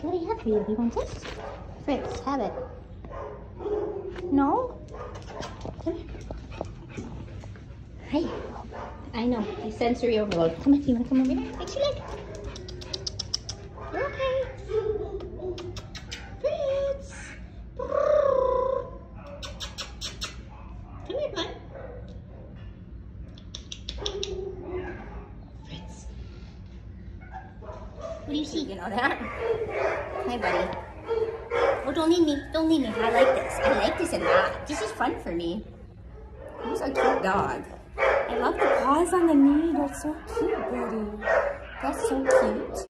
What do you have for you? You want this? Fritz, have it. No? Come here. Hi. I know, he's sensory overload. Come on, you wanna come over here? Fix your leg. You're okay. Fritz. Come here. Fritz. What do you see? You know that? Hi, buddy. Oh, don't leave me. Don't leave me. I like this. I like this a lot. This is fun for me. He's a cute dog. I love the paws on the knee. They're so cute, buddy. That's so cute.